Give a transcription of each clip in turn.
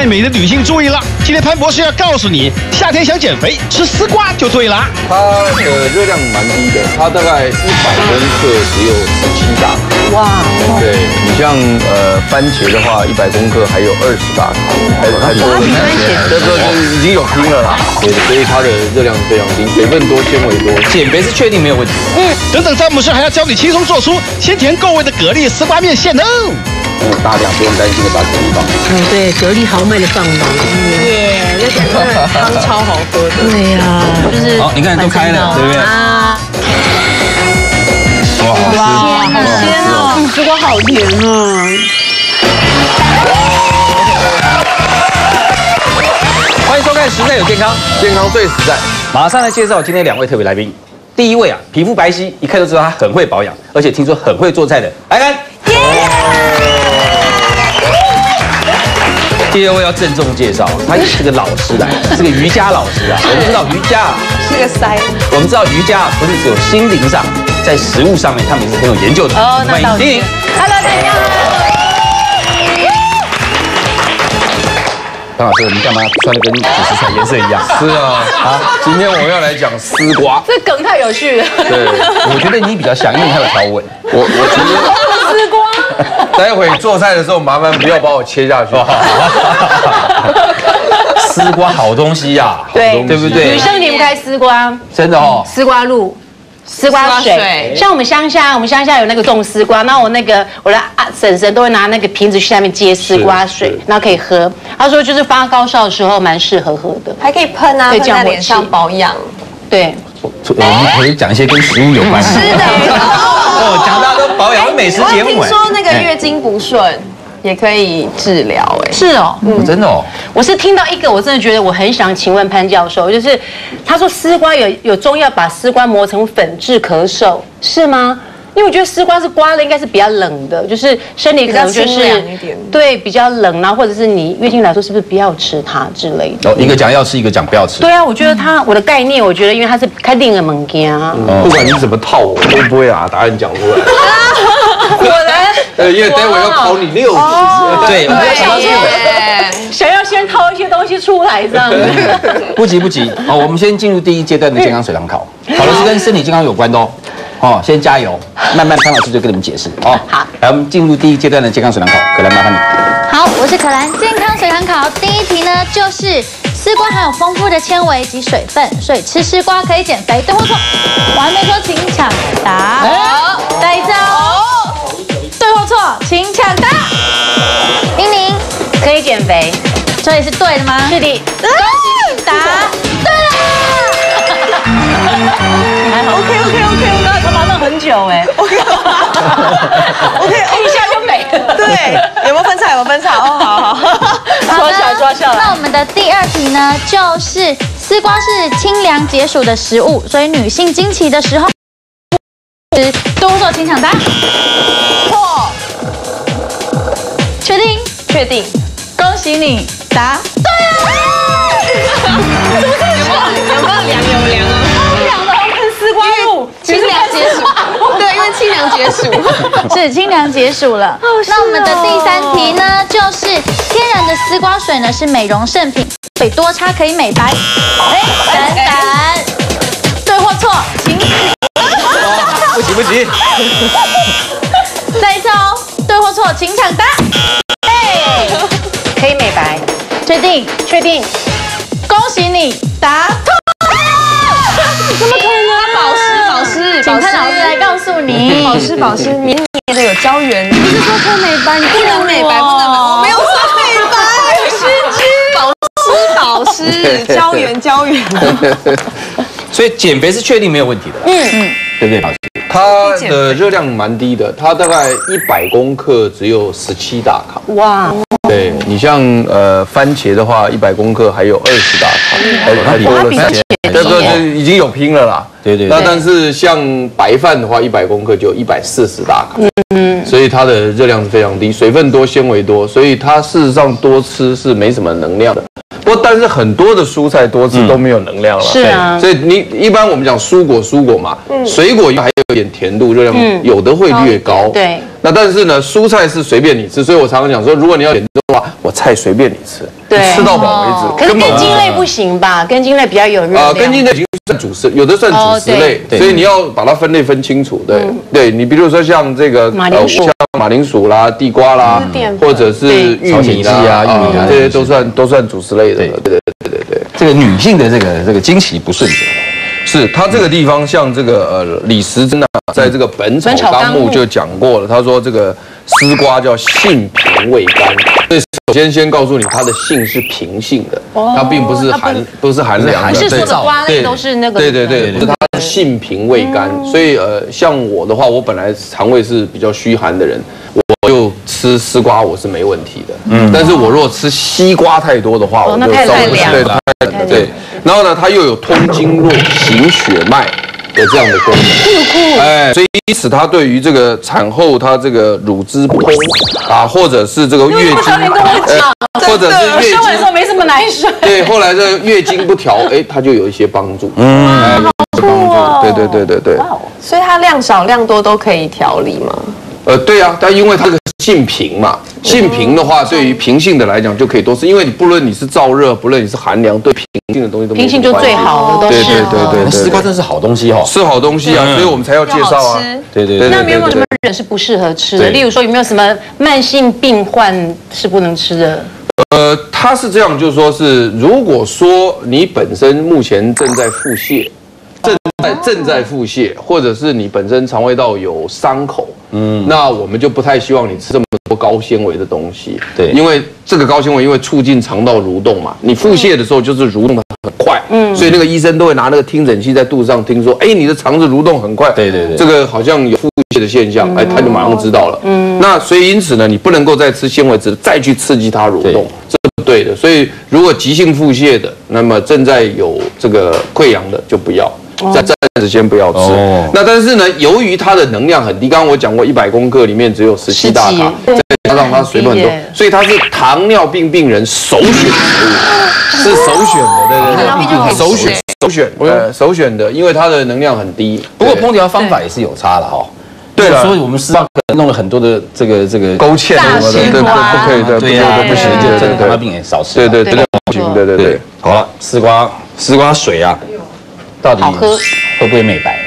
爱美的女性注意了，今天潘博士要告诉你，夏天想减肥，吃丝瓜就对了。它的热量蛮低的，它大概一百公克只有十七大卡。哇！对你像呃番茄的话，一百公克还有二十大卡，还还多了。这个就已经有拼了啦。对，所以它的热量非常低，水分多，纤维多。减肥是确定没有问题。嗯，等等，詹姆斯还要教你轻松做出鲜甜够味的蛤蜊丝瓜面线哦。大量不用担心的把蛤蜊放。嗯，对，蛤蜊豪迈的放吧。耶，那个汤超好喝的。对呀，就是好，你看都开了，对不对？啊。哇，好鲜哦，丝瓜好甜啊。欢迎收看《实在有健康》，健康最实在。马上来介绍今天两位特别来宾。第一位啊，皮肤白皙，一看就知道他很会保养，而且听说很会做菜的，安安。第二位要郑重介绍，他也是个老师来，是个瑜伽老师啊。我们知道瑜伽是个塞，我们知道瑜伽不是只有心灵上，在食物上面他们也是很有研究的。哦，欢迎丁颖。Hello，大家好。张老师，你干嘛穿的跟主食材颜色一样？是啊，啊，今天我们要来讲丝瓜。这梗太有趣了。对，我觉得你比较像，因为你还有条纹。我我觉得 丝瓜。待会做菜的时候，麻烦不要把我切下去。丝瓜好东西呀，对对不对？女生离不开丝瓜，真的哦。丝瓜露、丝瓜水，像我们乡下，我们乡下有那个种丝瓜，那我那个我的啊婶婶都会拿那个瓶子去下面接丝瓜水，然后可以喝。她说就是发高烧的时候蛮适合喝的，还可以喷啊，喷在脸上保养。对，我们可以讲一些跟食物有关。是的。哦，讲到都保养美食节目。听说那个月经不顺也可以治疗，哎，是哦，嗯，真的哦。我是听到一个，我真的觉得我很想请问潘教授，就是他说丝瓜有有中药把丝瓜磨成粉治咳嗽，是吗？因为我觉得丝瓜是刮了，应该是比较冷的，就是身体可能就是对比较冷，然后或者是你月经来说是不是不要吃它之类的？哦，一个讲要吃，一个讲不要吃。对啊，我觉得它我的概念，我觉得因为它是开定的门家，不管你怎么套我，都不会把答案讲出来。果然，呃，因为待会要考你六题，对，我们想要想要先掏一些东西出来，这样子。不急不急，好，我们先进入第一阶段的健康水堂考，考的是跟身体健康有关的哦。哦，先加油，慢慢潘老师就跟你们解释哦。好，来，我们进入第一阶段的健康水堂考，可兰麻烦你。好，我是可兰。健康水堂考第一题呢，就是丝瓜含有丰富的纤维及水分，所以吃丝瓜可以减肥，对或错？我还没说，请抢答。好，再一次哦。对或错？请抢答。英玲，可以减肥，所以是对的吗？是的。答对了。久哎，OK OK，一下就没了。对，有没有分叉？有没有分叉？哦，好好，抓下来，抓下来。那我们的第二题呢，就是丝瓜是清凉解暑的食物，所以女性经期的时候吃多做清肠蛋。错，确定？确定。恭喜你答对了。有没有凉？有凉啊。凉解暑 是清凉解暑了。那我们的第三题呢，就是天然的丝瓜水呢是美容圣品，水多擦可以美白。哎，等等，对或错？请不急不急，再一次哦，对或错？请抢答。哎，可以美白，确定？确定。恭喜你答错。怎么可能？保潘老师来告诉你。保湿，保湿，黏黏的有胶原。你不是说可美白？你不能美白，不能美。我没有说美白，失之。保湿，保湿，胶原，胶原。所以减肥是确定没有问题的。嗯嗯，对不对，老师？它的热量蛮低的，它大概一百公克只有十七大卡。哇！对你像呃番茄的话，一百公克还有二十大卡，还多了三千。这个就已经有拼了啦。对对。那但是像白饭的话，一百公克就一百四十大卡。嗯。所以它的热量是非常低，水分多，纤维多，所以它事实上多吃是没什么能量的。不过但是很多的蔬菜多吃都没有能量了。是啊。所以你一般我们讲蔬果蔬果嘛，水果还有点甜度，热量有的会略高。对。那但是呢，蔬菜是随便你吃，所以我常常讲说，如果你要选的话，我菜随便你吃，对。吃到饱为止，可是根茎类不行吧？根茎类比较有热啊，量。根茎类已经算主食，有的算主食类所以你要把它分类分清楚。对，对你比如说像这个马铃薯。像马铃薯啦、地瓜啦或者是玉米啦、啊玉米啊这些都算都算主食类的。对。对对对对对。这个女性的这个这个经期不顺者，是他这个地方像这个呃李时珍啊，在这个《本草纲目》就讲过了，他说这个丝瓜叫性平味甘，所以首先先告诉你它的性是平性的，它并不是寒不是寒凉的，不是所有对。的瓜类对都是那个。对对对，不是它性平味甘，所以呃像我的话，我本来肠胃是比较虚寒的人。我就吃丝瓜，我是没问题的。嗯，但是我如果吃西瓜太多的话，我就稍微凉对了。太冷了对。然后呢，它又有通经络、行血脉的这样的功能。哎，所以因此它对于这个产后它这个乳汁不通啊，或者是这个月经，或者是我月经生完的时候没什么奶水。对，后来这个月经不调，哎，它就有一些帮助。嗯，哎，有一些帮助。对对对对对。所以它量少量多都可以调理吗？呃，对啊，但因为它这个性平嘛，性平的话，对于平性的来讲就可以多吃，因为你不论你是燥热，不论你是寒凉，对平性的东西都平性就最好了都对是。对对对对，丝瓜真是好东西哦。是好东西啊，所以我们才要介绍啊。对对对那有没有什么人是不适合吃的？例如说有没有什么慢性病患是不能吃的？呃，他是这样，就是说是，如果说你本身目前正在腹泻，正在正在腹泻，或者是你本身肠胃道有伤口，嗯，那我们就不太希望你吃这么多高纤维的东西，对。因为这个高纤维因为促进肠道蠕动嘛，你腹泻的时候就是蠕动的很快，嗯，所以那个医生都会拿那个听诊器在肚子上听说，哎，你的肠子蠕动很快，对对对。这个好像有腹泻的现象，哎，他就马上知道了，嗯，那所以因此呢，你不能够再吃纤维质，再去刺激它蠕动，这是不对的。所以如果急性腹泻的，那么正在有这个溃疡的就不要。暂暂时先不要吃。哦。那但是呢，由于它的能量很低，刚刚我讲过，一百公克里面只有十七大卡，再加上它水分很多所以它是糖尿病病人首选食物，是首选的，对对糖尿病就可以对，首选首选，呃，首选的，因为它的能量很低。不过烹调方法也是有差的哈。对了。所以我们丝瓜可能弄了很多的这个这个勾芡什么的，对，不不可以的，不对呀，对，不行，就对对。对糖尿病也少吃。对对对，不行，对对对。对。，好了，丝瓜丝瓜水啊，到底好喝会不会美白？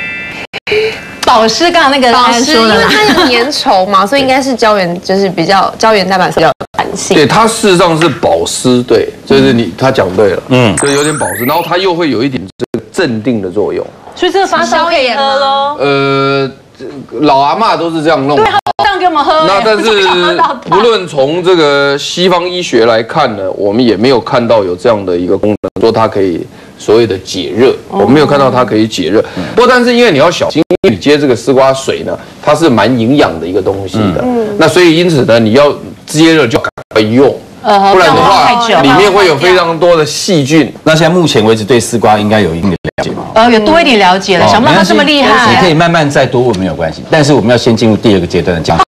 保湿，刚刚那个保湿，因为它有粘稠嘛，所以应该是胶原，就是比较胶原蛋白比较有弹性。对，它事实上是保湿，对，就是你他讲对了，嗯，就，有点保湿，然后它又会有一点这个镇定的作用。所以这个发烧可以喝喽。呃，这老阿嬷都是这样弄。对，他这样给我们喝。那但是 到不论从这个西方医学来看呢，我们也没有看到有这样的一个功能，说它可以所谓的解热，我们没有看到它可以解热。不过，但是因为你要小心，因为你接这个丝瓜水呢，它是蛮营养的一个东西的。那所以因此呢，你要接热就赶快用，呃不然的话久里面会有非常多的细菌。那现在目前为止对丝瓜应该有一定的了解吗？呃有多一点了解了，想不到它这么厉害你可，以慢慢再多问没有关系，但是我们要先进入第二个阶段的讲。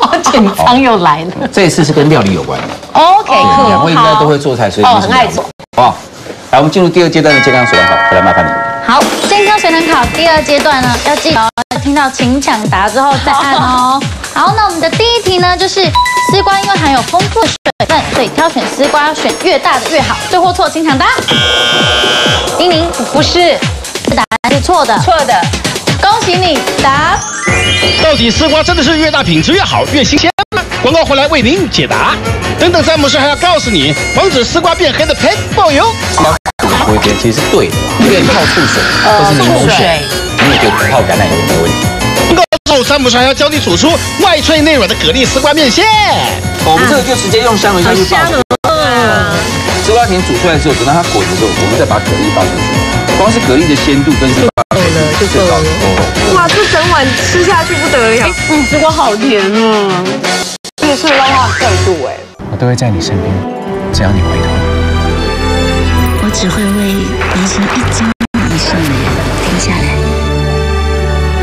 好紧张又来了。这一次是跟料理有关的，OK，酷，两位应该都会做菜，所以很爱做好不好？来，我们进入第二阶段的健康水养考，回来麻烦你。好，健康水能考第二阶段呢，要记得哦听到请抢答之后再按哦。好，那我们的第一题呢，就是丝瓜因为含有丰富的水分，所以挑选丝瓜要选越大的越好。对或错，请抢答。丁宁，不是答案是错的，错的，恭喜你答。到底丝瓜真的是越大品质越好，越新鲜吗？广告回来为您解答。等等，詹姆斯还要告诉你，防止丝瓜变黑的 Pet b o 油。我觉得其实是对的，因为泡醋水或是柠檬水，你也可以泡橄榄油没问题。广告后，詹姆斯还要教你煮出外脆内软的蛤蜊丝瓜面线。我们这个就直接用香油下去爆。丝瓜田煮出来之后，等到它滚的时候，我们再把蛤蜊放进去。光是蛤蜊的鲜度跟丝瓜够了，就够了。哇，这整碗吃下去不得了，嗯，丝瓜好甜哦。这个是让它有热度哎。我都会在你身边，只要你回头。我只会为离情一斤以上的人停下来。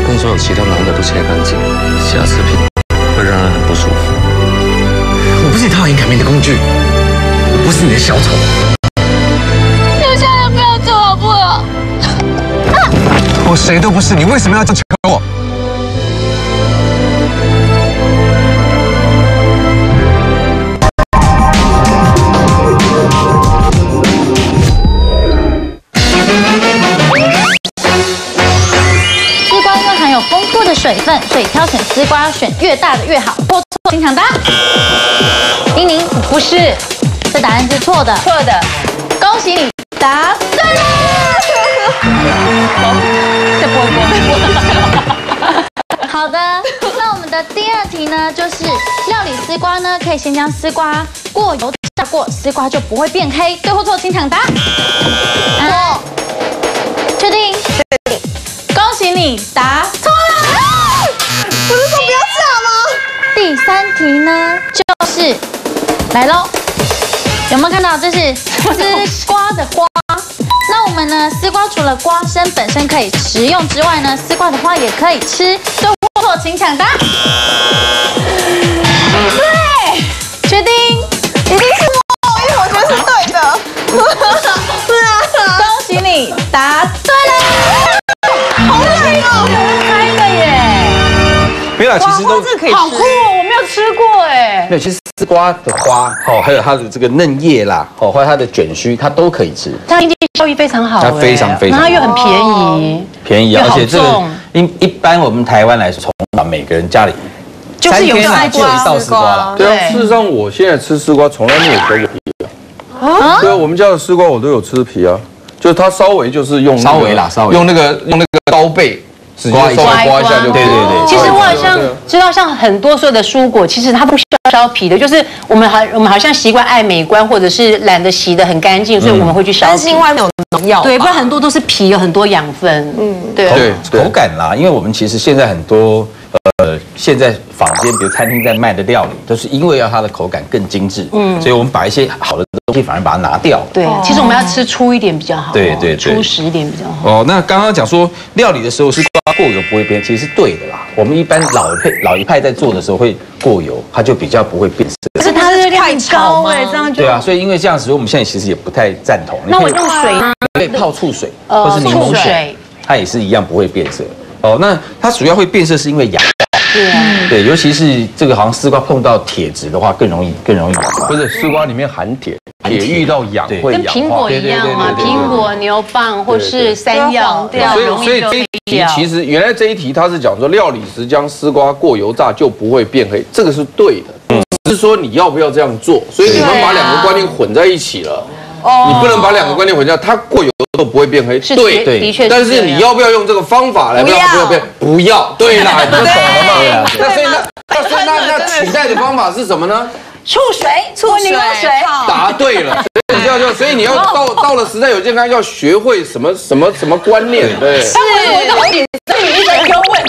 跟所有其他男的都切干净，瑕疵品会让人很不舒服。我不是你套赢改命的工具，我不是你的小丑，留下来不要走，好不好？我谁都不是，你为什么要求我？丝瓜又有富的水分，所以挑选丝瓜要选越大的越好。不错，常的。丁宁不是。这答案是错的。错的，恭喜你答对了。这波波。好的，那我们的第二题呢，就是料理丝瓜呢，可以先将丝瓜过油炸过，丝瓜就不会变黑。对或错，请抢答。错，确定？确定。恭喜你答错了。不是说不要炸吗？第三题呢，就是来喽，有没有看到？这是 丝瓜的瓜。那我们呢，丝瓜除了瓜身本身可以食用之外呢，丝瓜的花也可以吃。对或错，请抢答。对，决定。一定是我，因为我觉得是对的。是啊，恭喜你答对了。好累哦。猜的耶。没有啦，其实都这可以好酷有吃过哎。没有，其实丝瓜的花哦，还有它的这个嫩叶啦，哦，或者它的卷须，它都可以吃，这样经济效益非常好哎，它非常非常然后又很便宜，便宜啊，而且这个重。一一般我们台湾来说，每个人家里就是有丝瓜一道丝瓜。了。对。啊，事实上我现在吃丝瓜从来没有剥过皮啊。对啊，我们家的丝瓜我都有吃皮啊，就是它稍微就是用稍微啦稍微。用那个用那个刀背直接稍微刮一下就可以对对对其实我好像知道，像很多所有的蔬果，其实它不需要削皮的，就是我们好我们好像习惯爱美观，或者是懒得洗的很干净，所以我们会去削但是另。外面有农药。对，不然很多都是皮，有很多养分。嗯，对对口感啦，因为我们其实现在很多呃，现在坊间比如餐厅在卖的料理，都是因为要它的口感更精致，嗯，所以我们把一些好的东西反而把它拿掉。对，其实我们要吃粗一点比较好。对对对粗实一点比较好。哦，那刚刚讲说料理的时候是过油不会变，其实是对的啦。我们一般老一派老一派在做的时候会过油，它就比较不会变色。可是它的热量很高哎，这样就对啊，所以因为这样子，我们现在其实也不太赞同。那我用水呢？可以泡醋水呃或是柠檬水醋水，它也是一样不会变色。哦，那它主要会变色是因为氧化。对啊。对，尤其是这个好像丝瓜碰到铁质的话，更容易更容易氧化。不是丝瓜里面含铁，铁遇到氧会氧化跟苹果。一样啊，对对对对对苹果、牛蒡或是山药，对啊，所以容易所以这一题。其实原来这一题它是讲说料理时将丝瓜过油炸就不会变黑，这个是对的。只是说你要不要这样做，所以你们把两个观念混在一起了。你不能把两个观念混在，它过油都不会变黑，是对的的确但是你要不要用这个方法来不要。让它不要变？不要，对啦，你 就懂了嘛。那所以那那所以那那取代的方法是什么呢？醋水、醋柠檬水，答对了，所以你要就所以你要到到了时代有健康，要学会什么什么什么观念，对。是。我一个好点，这你一个人给我问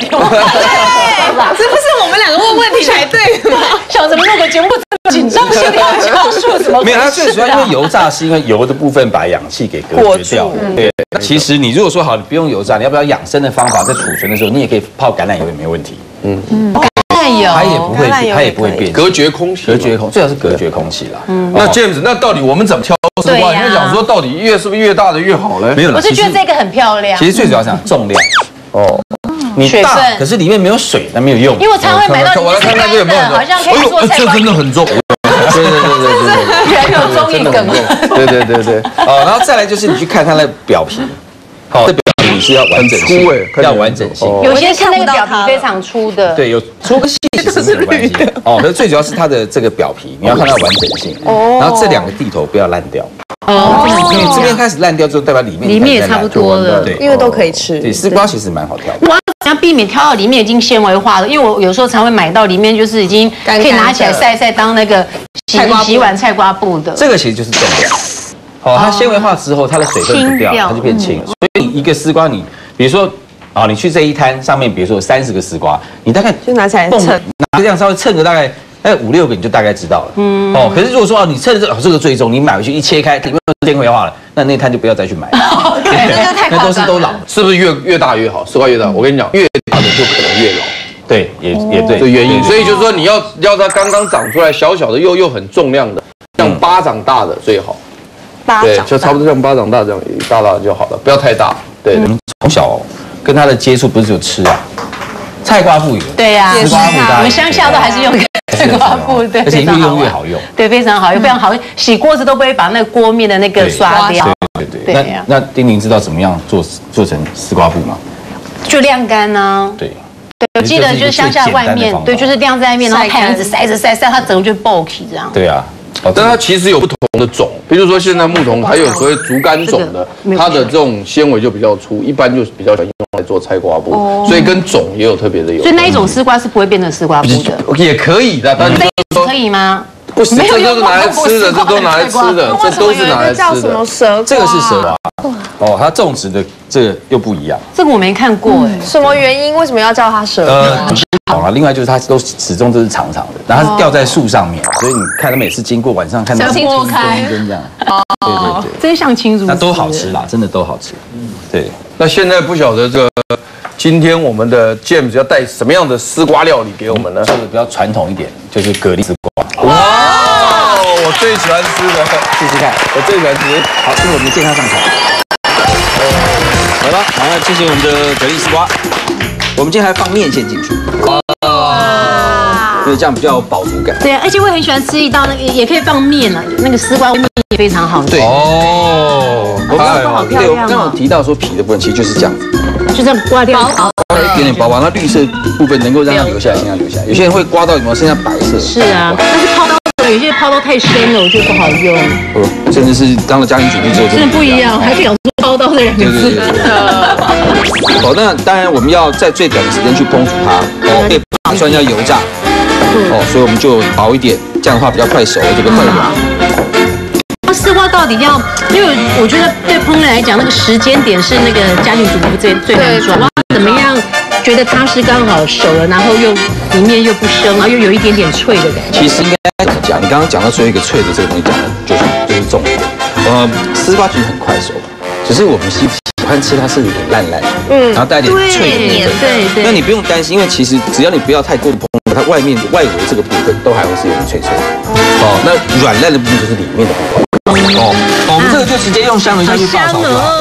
们两个问问题 才对吗？想怎么录个节目这么紧张，心里要教述什么？没有，它最主要因为油炸是因为油的部分把氧气给隔绝掉了。对，那其实你如果说好，你不用油炸，你要不要养生的方法，在储存的时候，你也可以泡橄榄油也没问题，嗯嗯，它也不会橄榄油它也不会变隔绝空气，隔绝空，最好是隔绝空气啦。嗯那 James，那到底我们怎么挑丝瓜？你就讲说到底越是不是越大的越好嘞？没有了，我是觉得这个很漂亮其，实最主要是讲重量。哦，你大可是里面没有水，那没有用。因为我常会买到我来看看这有没有好像可以做菜这瓜真的很重。对对对对对居然有综艺梗。对对对对，哦，然后再来就是你去看它的表皮，好，你是要完整性。要完整性。哦。有些是那个表皮非常粗的，对，有粗跟细其实没有 关系。哦，可是最主要是它的这个表皮，你要看它完整性。哦，然后这两个地头不要烂掉，哦，因为这边开始烂掉之后，代表里面里面也差不多了。对，因为都可以吃。对，丝瓜其实蛮好挑的。我要避免挑到里面已经纤维化了？因为我有时候常会买到里面就是已经可以拿起来晒晒当那个洗洗碗菜瓜布的。这个其实就是重量。哦，它纤维化之后，它的水分不掉，它就变轻了。所以一个丝瓜，你比如说啊，你去这一摊上面，比如说有三十个丝瓜，你大概就拿起来蹦称拿这样稍微称个大概哎五六个，你就大概知道了。嗯。哦，可是如果说啊，你称这哦这个最重，你买回去一切开，里面都纤维化了，那那摊就不要再去买了。对，那 夸张了。都是都老的。是不是越越大越好？丝瓜越大，我跟你讲，越大的就可能越老。对，也也对，的原因，所以就是说你要要它刚刚长出来小小的又又很重量的，像巴掌大的最好，对，巴掌就差不多像巴掌大这样大大的就好了，不要太大。对，我们从小跟它的接触不是只有吃啊，菜瓜布有，对呀，丝瓜布大我们乡下都还是用 菜瓜布，对，而且越用越好用。对，非常好用，非常好。用。洗锅子都不会把那个锅面的那个刷掉，对对对，那那丁玲知道怎么样做做成丝瓜布吗？就晾干呢。对，我记得就是乡下外面，对，就是晾在外面，然后太阳一直干晒着晒晒，它整个就 bulky 这样。对啊，但它其实有不同的种，比如说现在牧童还有所谓竹竿种的它的这种纤维就比较粗，一般就是比较喜欢用来做菜瓜布，所以跟种也有特别的有。所以那一种丝瓜是不会变成丝瓜布的，也可以的，但是可以吗？不是，没有这都是拿来吃的，这都拿来吃的，这都是拿来吃的叫什么。蛇瓜？这个是蛇瓜，哦，它种植的这个又不一样。这个我没看过哎。什么原因？为什么要叫它蛇瓜？呃，好了，另外就是它都始终都是长长的，然后它是吊在树上面，所以你看它每次经过晚上看到想剥开一根这样，对对对，真像青竹，那都好吃啦，真的都好吃。嗯对，那现在不晓得这个，今天我们的 James 要带什么样的丝瓜料理给我们呢？就是比较传统一点，就是蛤蜊丝瓜，哇，我最喜欢吃的，试试看。我最喜欢吃。好，这是我们的健康上场。来吧，然后这是我们的蛤蜊丝瓜，我们今天还放面线进去，因为这样比较有饱足感。对，而且我也很喜欢吃一道那个，也可以放面啊，那个丝瓜面也非常好吃，对哦，我们好漂对，我亮哦刚刚有提到说皮的部分其实就是这样子，就这样刮掉。一点点薄薄，那绿色部分能够让它留下来，先让它留下来。有些人会刮到有没有剩下白色？是啊，但是泡到有些泡到太深了，我觉得不好用，哦，甚至是当了家庭主妇之后，真的不一样，还可以讲出泡到的两个字对对对。对。哦，那当然我们要在最短的时间去烹煮它，哦，也不打算要油炸，哦，所以我们就薄一点，这样的话比较快熟，而且不会快软。那丝瓜到底要，因为我觉得对烹饪来讲，那个时间点是那个家庭主妇最最难抓，怎么样觉得它是刚好熟了，然后又里面又不生，然后又有一点点脆的感觉。其实应该讲，你刚刚讲到最后一个脆的这个东西讲的就是就是重点。呃，丝瓜其实很快熟，只是我们喜喜欢吃它是有点烂烂，嗯，然后带一点脆的部分。对对那你不用担心，因为其实只要你不要太过的烹它外面外围这个部分都还会是有点脆脆的。哦，那软烂的部分就是里面的部分。直接用香油下去爆炒就好。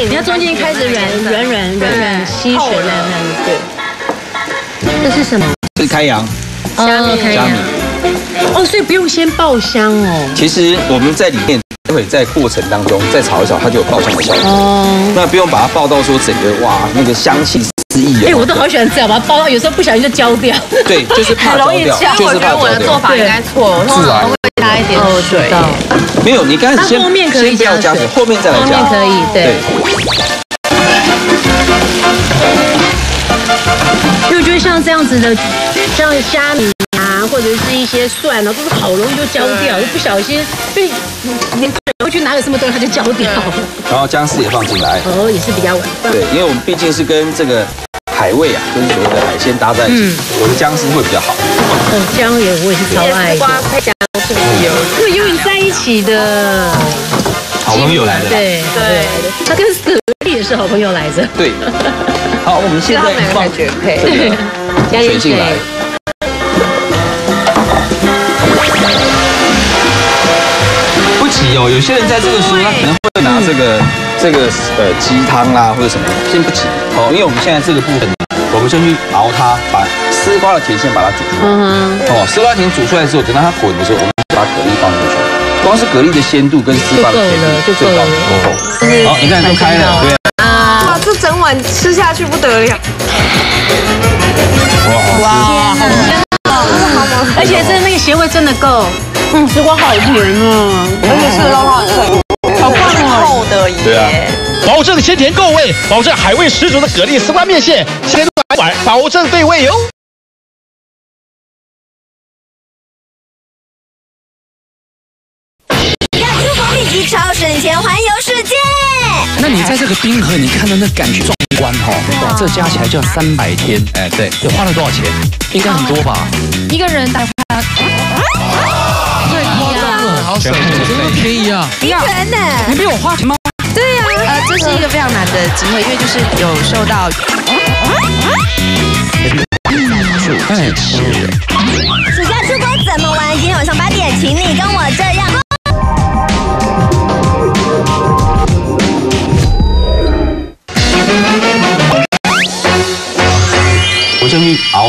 你看中间开始软软软软软吸水烂烂的，对。这是什么？这是开阳虾米虾米。哦，所以不用先爆香哦。其实我们在里面会在过程当中再炒一炒，它就有爆香的效果。哦。那不用把它爆到说整个哇那个香气哎，啊。我都好喜欢这样，把它包到有时候不小心就焦掉。对，就是怕 焦掉，就是怕焦掉。法应该错，我通常都会加一点水。没有，你刚开始先它后面可以先不要加水，后面再来加。后面可以，对。因为我觉得像这样子的，像虾米啊，或者是一些蒜啊，都是好容易就焦掉，就不小心，被你回去拿个什么东西它就焦掉了。然后姜丝也放进来。哦，也是比较晚。对，因为我们毕竟是跟这个海味啊，跟所谓的海鲜搭在一起，我的姜丝会比较好。哦，姜也我也是超爱？因为永远在一起的。好朋友来的。对对，他跟蛤蜊也是好朋友来着。对。好，我们现在放绝配。这个 加点水进来。不急哦，有些人在这个时候他可能会拿这个这个呃鸡汤啦或者什么，先不急哦，因为我们现在这个部分，我们先去熬它，把丝瓜的甜先把它煮出来。嗯哦，丝瓜甜煮出来之后，等到它滚的时候，我们把蛤蜊放进去。光是蛤蜊的鲜度跟丝瓜的甜度就够了，就够了。好，你看都开了，对。啊，哇这整碗吃下去不得了。哇，而且这那个咸味真的够，嗯，丝瓜好甜啊，而且是肉好脆，好棒哦，厚的耶。对啊。保证鲜甜够味，保证海味十足的蛤蜊丝瓜面线，鲜软碗，保证对味哟。要出国立即超省钱环游世界。那你在这个冰河，你看到那感觉壮观哈，这加起来就要三百天，哎，对，这花了多少钱？应该很多吧？一个人大概对，好省，怎么便宜啊？一个人呢？你比我花钱吗？对呀，呃，这是一个非常难的机会，因为就是有受到。暑假出国怎么玩？今天晚上八点，请你跟我这样。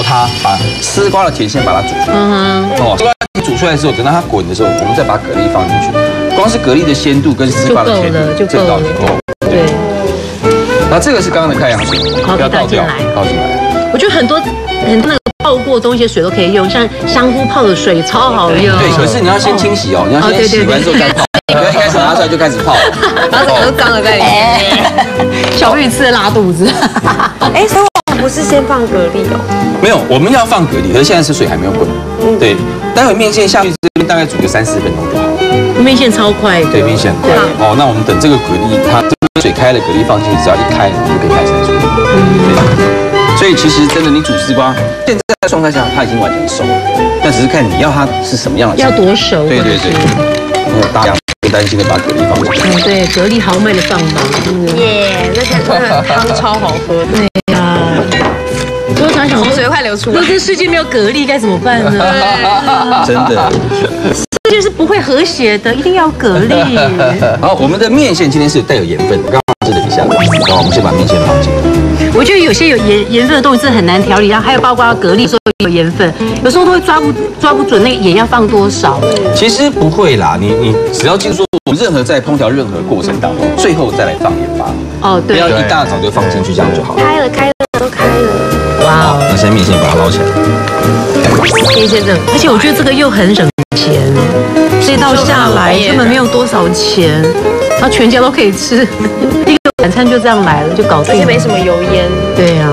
它，把丝瓜的甜先把它煮出来。嗯哼哦，丝瓜煮出来之后，等到它滚的时候，我们再把蛤蜊放进去。光是蛤蜊的鲜度跟丝瓜的甜度，就够了，就够了。对。然后这个是刚刚的太阳水，不要倒掉倒进来。我觉得很多很多那个泡过东西的水都可以用，像香菇泡的水超好用。对，可是你要先清洗哦，你要先洗完之后再泡，不要一开始拿出来就开始泡。然后整个都脏了在里面。小朋友吃的拉肚子。哎，所以我们不是先放蛤蜊哦。没有，我们要放蛤蜊，可是现在是水还没有滚。嗯对，待会面线下去这边大概煮个三四分钟就好。面线超快的。对，面线很快。哦，那我们等这个蛤蜊，它这个水开了，蛤蜊放进去，只要一开，你就可以开始煮。对。所以其实真的，你煮丝瓜，现在的状态下它已经完全熟了，但只是看你要它是什么样的程要。多熟？对对对。没有大家不担心的把蛤蜊放进去。嗯，对，蛤蜊豪迈的放吧。耶，那个真的汤超好喝的。对呀。我常想说，口水快流出来如果这世界没有蛤蜊该怎么办呢？真的。世界是不会和谐的，一定要蛤蜊。好，我们的面线今天是带有盐分的，刚刚试了一下。好，我们先把面线放进来。我觉得有些有盐盐分的东西真的很难调理，然后还有包括蛤蜊，有时候有盐分，有时候都会抓不抓不准那个盐要放多少。其实不会啦，你你只要记住任何在烹调任何过程当中，最后再来放盐巴，哦，对，不要一大早就放进去，这样就好了。开了，开了，都开了。哇好，那现在面线把它捞起来。面线真的，而且我觉得这个又很省钱，这道下来根本没有多少钱，然后全家都可以吃，晚餐就这样来了，就搞而且。没什么油烟。对呀、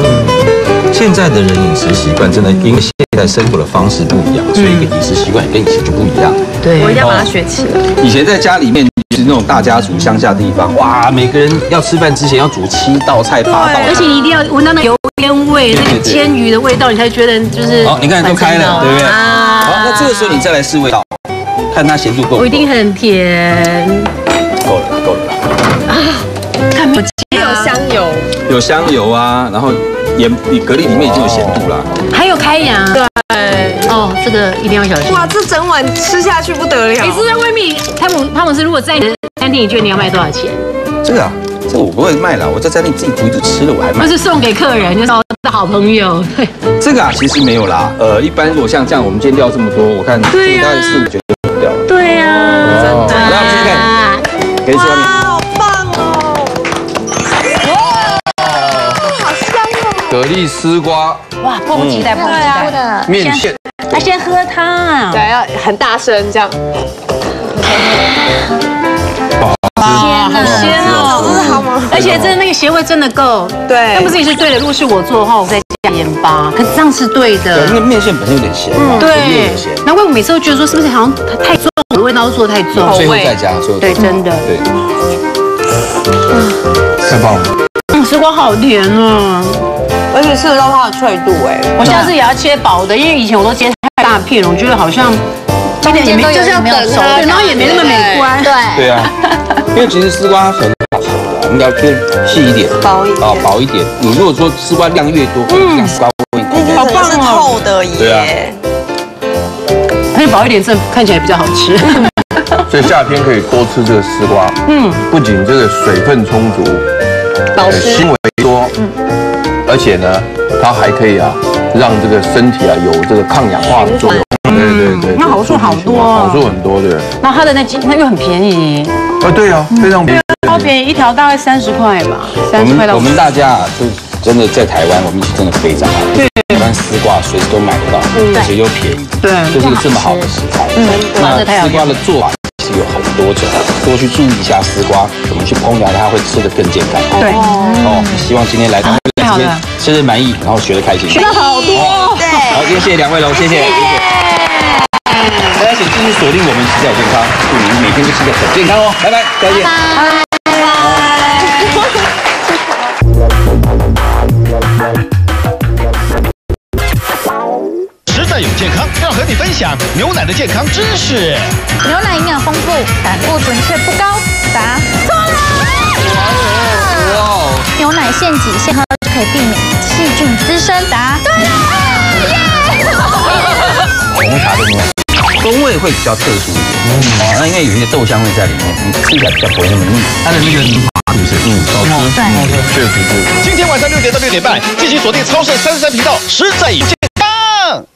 现在的人饮食习惯真的因为现在生活的方式不一样，所以饮食习惯也跟以前就不一样。对，我一定要把它学起来。以前在家里面就是那种大家族乡下地方，哇，每个人要吃饭之前要煮七道菜八道菜，而且你一定要闻到那油烟味，那个煎鱼的味道，你才觉得就是。好，你看都开了，对不对？啊好，那这个时候你再来试味道，看它咸度够。我一定很甜。有香油，有香油啊，然后盐，你蛤蜊里面已经有咸度啦。还有开阳。对。哦，这个一定要小心。哇，这整碗吃下去不得了。你是在外面，汤姆汤姆斯，如果在你的餐厅，你觉得你要卖多少钱？这个啊，这个我不会卖啦，我在餐厅自己煮一煮吃了我还卖。不是送给客人，就是我的好朋友。对，这个啊，其实没有啦。呃，一般如果像这样，我们今天料这么多，我看这个大概四五九蛤蜊丝瓜哇，迫不及待，迫不及待的。面线，他先喝汤。对，要很大声这样。鲜哦！真的好吗？而且真的那个咸味真的够。对那不是你是对的。如果是我做的话，我再加盐巴，可是这样是对对，的那。个面线本身有点咸嘛，对又有咸，，难怪我每次都觉得说是不是好像太重了，味道做得太重。最后再加，最后对，真的。对，太棒了。嗯，丝瓜好甜哦。而且吃得到它的脆度哎。我下次也要切薄的，因为以前我都切太大片了，我觉得好像今天也没就是要等它，对，然后也没那么美观。对，对啊，因为其实丝瓜很好熟的，我们要切细一点，薄一点啊，薄一点。你如果说丝瓜量越多，嗯，丝瓜会好棒哦透的耶。对啊而且薄一点，真的看起来比较好吃。所以夏天可以多吃这个丝瓜，嗯，不仅这个水分充足，呃保湿纤维多，而且呢，它还可以啊，让这个身体啊有这个抗氧化的作用。对对对，那好处好多哦好处很多，对。那它的那几，它又很便宜，啊，对啊，非常便宜。超便宜，一条大概三十块吧，我三十块我们大家啊，都真的在台湾，我们真的非常好。对，台湾丝瓜随时都买得到，而且又便宜。对就是一个这么好的食材。嗯，那丝瓜的做法是有很多种，多去注意一下丝瓜，怎么去烹调它会吃得更健康。对，哦，希望今天来到这边吃的满意，然后学得开心。学了好多。对。好，今天谢谢两位喽，谢谢，谢谢。大家请继续锁定我们吃得好健康，祝您每天都吃得很健康哦，拜拜，再见。实在有健康，要和你分享牛奶的健康知识。牛奶营养丰富，胆固醇却不高。答错了。哇哦牛奶现挤现喝就可以避免细菌滋生。答对了。红茶的牛奶风味会比较特殊一点，哦，那因为有一些豆香味在里面，你吃起来比较不会那么腻。它的那个泥巴是不是？嗯，好吃。对。确实是。今天晚上六点到六点半，继续锁定超市三十三频道，实在有健康。